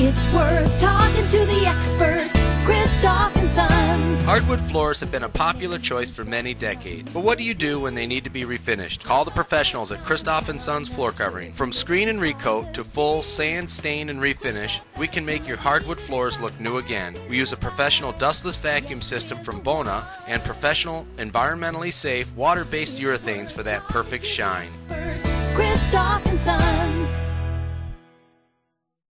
It's worth talking to the experts. Christoph and Sons. Hardwood floors have been a popular choice for many decades. But what do you do when they need to be refinished? Call the professionals at Christoph and Sons Floor Covering. From screen and recoat to full sand, stain, and refinish, we can make your hardwood floors look new again. We use a professional dustless vacuum system from Bona and professional, environmentally safe, water-based urethanes for that perfect shine.